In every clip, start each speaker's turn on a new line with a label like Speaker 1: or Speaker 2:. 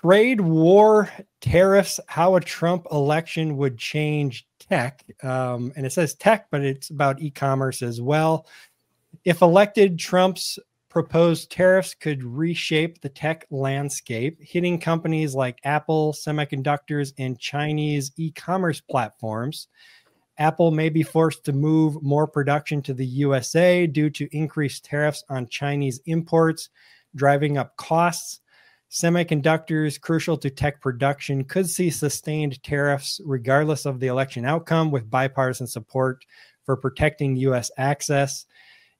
Speaker 1: trade war, tariffs, how a Trump election would change tech. Um, and it says tech, but it's about e commerce as well. If elected, Trump's proposed tariffs could reshape the tech landscape, hitting companies like Apple, semiconductors, and Chinese e commerce platforms. Apple may be forced to move more production to the USA due to increased tariffs on Chinese imports, driving up costs. Semiconductors, crucial to tech production, could see sustained tariffs regardless of the election outcome, with bipartisan support for protecting U.S. access.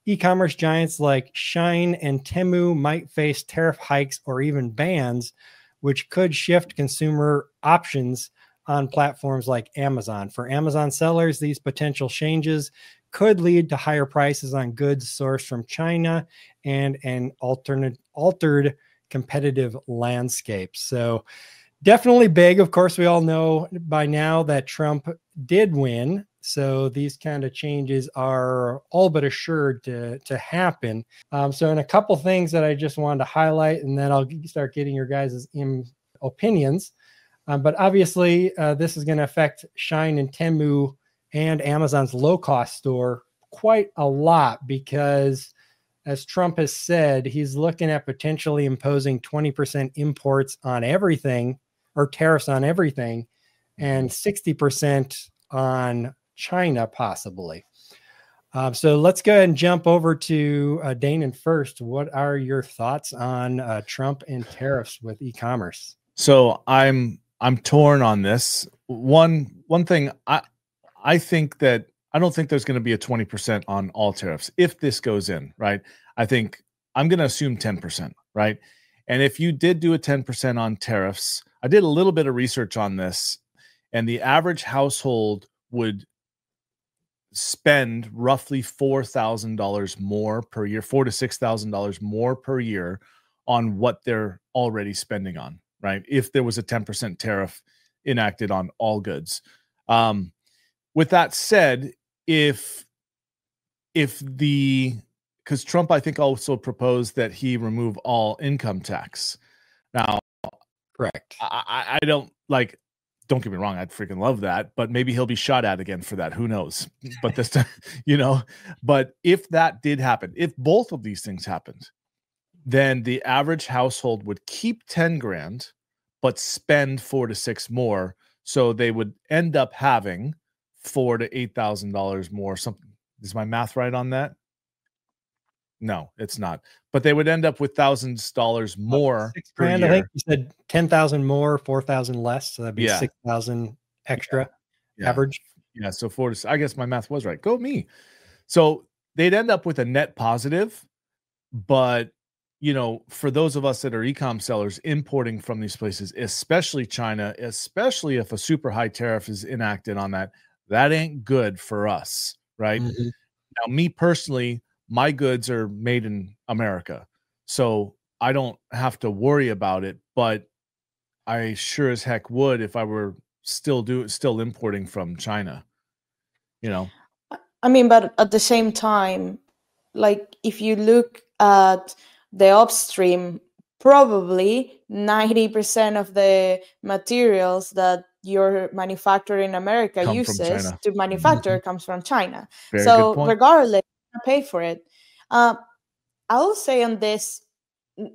Speaker 1: E commerce giants like Shein and Temu might face tariff hikes or even bans, which could shift consumer options on platforms like Amazon. For Amazon sellers, these potential changes could lead to higher prices on goods sourced from China and an alternate altered competitive landscape. So definitely big. Of course, we all know by now that Trump did win. So these kind of changes are all but assured to, to happen. Um, so, in a couple things that I just wanted to highlight, and then I'll start getting your guys' opinions. Um, but obviously, uh, this is going to affect Shein and Temu and Amazon's low cost store quite a lot because as Trump has said, he's looking at potentially imposing 20% imports on everything or tariffs on everything and 60% on China, possibly. Um, so let's go ahead and jump over to uh, Danon first. What are your thoughts on uh, Trump and tariffs with e-commerce?
Speaker 2: So I'm I'm torn on this. One one thing I I think that I don't think there's going to be a 20% on all tariffs if this goes in, right? I think I'm going to assume 10%, right? And if you did do a 10% on tariffs, I did a little bit of research on this, and the average household would spend roughly $4,000 more per year, four to $6,000 more per year on what they're already spending on, right? If there was a 10% tariff enacted on all goods. Um, with that said, if if the because Trump, I think, also proposed that he remove all income tax. Now,
Speaker 1: correct.
Speaker 2: I, I don't like. Don't get me wrong. I'd freaking love that, but maybe he'll be shot at again for that. Who knows? But this time, you know. But if that did happen, if both of these things happened, then the average household would keep ten grand, but spend four to six more. So they would end up having four to eight thousand dollars more. Something is my math right on that? No, it's not. But they would end up with thousands dollars more.
Speaker 1: Six grand, I think you said ten thousand more, four thousand less. So that'd be yeah. six thousand extra yeah. average.
Speaker 2: Yeah. So four to I guess my math was right. Go me. So they'd end up with a net positive, but you know, for those of us that are ecom sellers importing from these places, especially China, especially if a super high tariff is enacted on that, that ain't good for us, right? Mm-hmm. Now, me personally, my goods are made in America. So I don't have to worry about it, but I sure as heck would if I were still do still importing from China. You know.
Speaker 3: I mean, but at the same time, like if you look at the upstream, probably 90% of the materials that your manufacturer in America Come uses to manufacture mm-hmm. comes from China. Very so regardless, pay for it. Uh, I will say on this,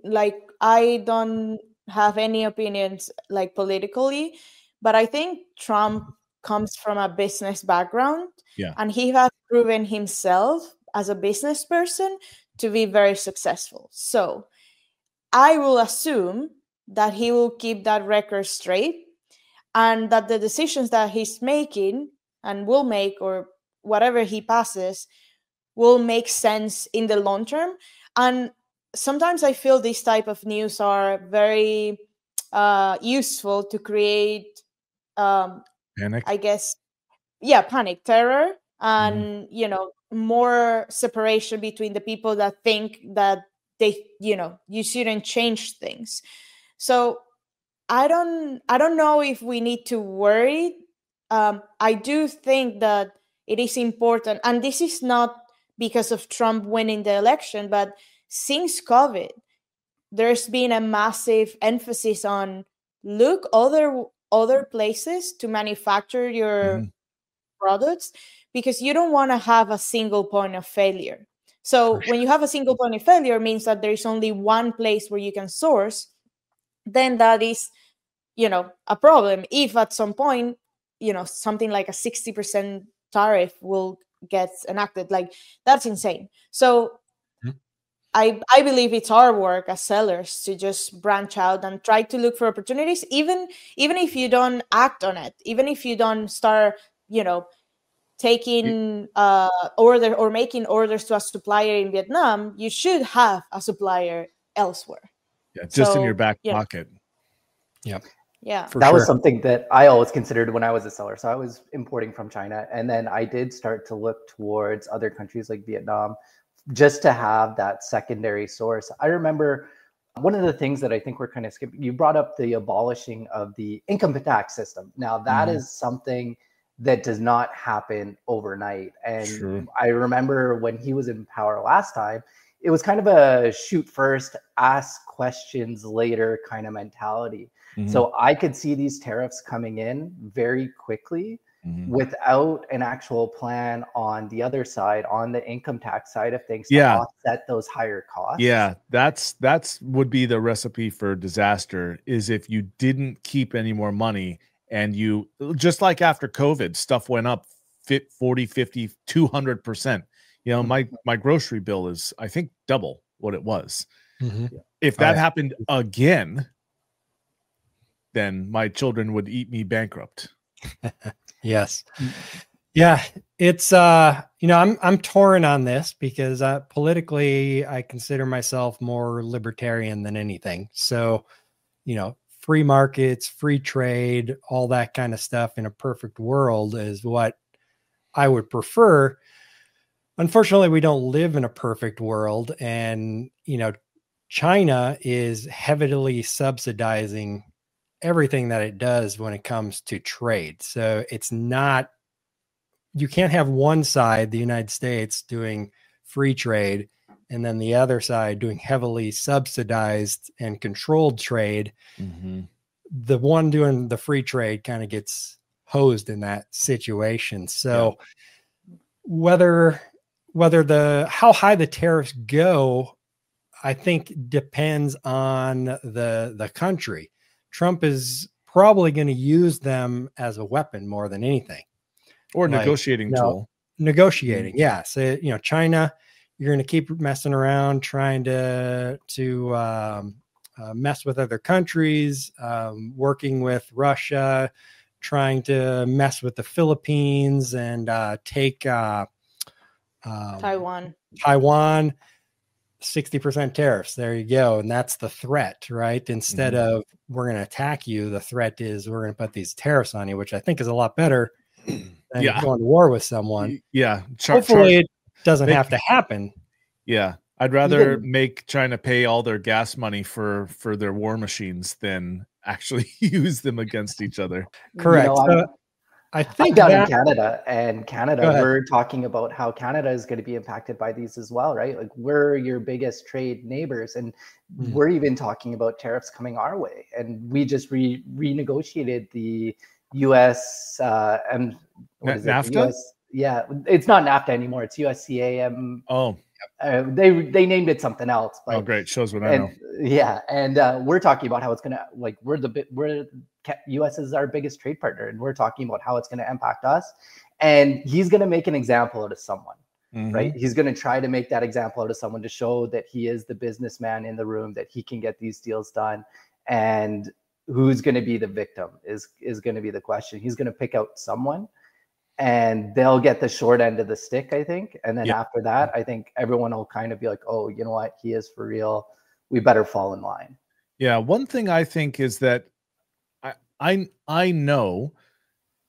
Speaker 3: like I don't have any opinions like politically, but I think Trump comes from a business background,
Speaker 2: yeah,
Speaker 3: and he has proven himself as a business person to be very successful. So I will assume that he will keep that record straight and that the decisions that he's making and will make or whatever he passes will make sense in the long term. And sometimes i feel these type of news are very uh, useful to create um,
Speaker 2: panic?
Speaker 3: I guess yeah panic terror and mm. you know more separation between the people that think that they you know you shouldn't change things. So I don't I don't know if we need to worry. Um, I do think that it is important, and this is not because of Trump winning the election, but since COVID, there's been a massive emphasis on look other other places to manufacture your mm-hmm. products because you don't want to have a single point of failure. So when you have a single point of failure means that there is only one place where you can source, then that is, you know, a problem. If at some point, you know, something like a 60% tariff will get enacted, like that's insane. So I, I believe it's our work as sellers to just branch out and try to look for opportunities even even if you don't act on it even if you don't start you know taking uh order or making orders to a supplier in vietnam you should have a supplier elsewhere
Speaker 2: yeah just so, in your back pocket
Speaker 1: yep
Speaker 3: yeah
Speaker 4: that sure. was something that i always considered when i was a seller so i was importing from china and then i did start to look towards other countries like vietnam just to have that secondary source. I remember one of the things that I think we're kind of skipping, you brought up the abolishing of the income tax system. Now, that mm-hmm. is something that does not happen overnight. And True. I remember when he was in power last time, it was kind of a shoot first, ask questions later kind of mentality. Mm-hmm. So I could see these tariffs coming in very quickly Mm-hmm. without an actual plan on the other side on the income tax side of things
Speaker 2: yeah.
Speaker 4: offset those higher costs
Speaker 2: yeah that's that's would be the recipe for disaster is if you didn't keep any more money and you just like after covid stuff went up 40 50 200% you know my mm-hmm. my grocery bill is i think double what it was mm-hmm. if that happened again then my children would eat me bankrupt
Speaker 1: Yes. Mm. Yeah, it's uh, you know, I'm I'm torn on this because uh, politically I consider myself more libertarian than anything. So, you know, free markets, free trade, all that kind of stuff in a perfect world is what I would prefer. Unfortunately, we don't live in a perfect world and, you know, China is heavily subsidizing everything that it does when it comes to trade. So it's not, you can't have one side, the United States, doing free trade, and then the other side doing heavily subsidized and controlled trade. Mm-hmm. The one doing the free trade kind of gets hosed in that situation. So yeah. whether whether the how high the tariffs go, I think depends on the the country. Trump is probably going to use them as a weapon more than anything,
Speaker 2: or like, negotiating you know, tool.
Speaker 1: Negotiating, mm-hmm. yeah. So you know, China, you're going to keep messing around trying to to um, uh, mess with other countries, um, working with Russia, trying to mess with the Philippines and uh, take uh,
Speaker 3: um, Taiwan.
Speaker 1: Taiwan. 60% tariffs. There you go. And that's the threat, right? Instead mm-hmm. of we're going to attack you, the threat is we're going to put these tariffs on you, which I think is a lot better than yeah. going to war with someone.
Speaker 2: Yeah.
Speaker 1: Char- Hopefully char- it doesn't make, have to happen.
Speaker 2: Yeah. I'd rather Even, make China pay all their gas money for for their war machines than actually use them against each other.
Speaker 1: Correct. You know, so,
Speaker 4: I think I'm down that, in Canada, and Canada, we're talking about how Canada is going to be impacted by these as well, right? Like we're your biggest trade neighbors, and mm. we're even talking about tariffs coming our way. And we just re- renegotiated the U.S. Uh, and
Speaker 2: NAFTA.
Speaker 4: US, yeah, it's not NAFTA anymore. It's USCAM.
Speaker 2: Oh,
Speaker 4: uh, they they named it something else.
Speaker 2: But, oh, great! Shows what I
Speaker 4: and, know. Yeah, and uh, we're talking about how it's gonna like we're the bit we're U.S. is our biggest trade partner, and we're talking about how it's gonna impact us. And he's gonna make an example out of someone, mm-hmm. right? He's gonna try to make that example out of someone to show that he is the businessman in the room, that he can get these deals done, and who's gonna be the victim is is gonna be the question. He's gonna pick out someone and they'll get the short end of the stick, I think. And then after that, I think everyone will kind of be like, oh, you know what? He is for real. We better fall in line.
Speaker 2: Yeah. One thing I think is that I I know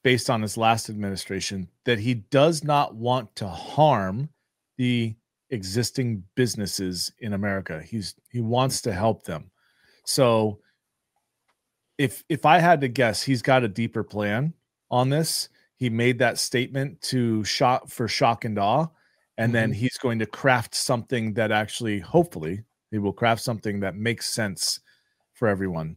Speaker 2: based on his last administration that he does not want to harm the existing businesses in America. He's he wants to help them. So if if I had to guess, he's got a deeper plan on this he made that statement to shock for shock and awe and mm-hmm. then he's going to craft something that actually hopefully He will craft something that makes sense for everyone.